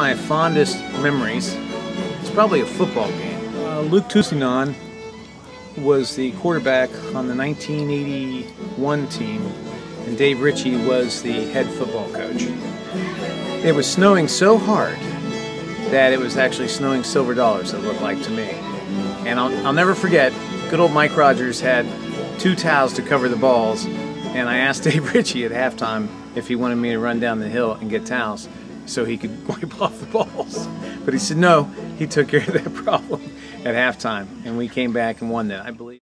my fondest memories, it's probably a football game. Uh, Luke Tusinon was the quarterback on the 1981 team, and Dave Ritchie was the head football coach. It was snowing so hard that it was actually snowing silver dollars, it looked like to me. And I'll, I'll never forget, good old Mike Rogers had two towels to cover the balls, and I asked Dave Ritchie at halftime if he wanted me to run down the hill and get towels so he could wipe off the balls. But he said no, he took care of that problem at halftime, and we came back and won that, I believe.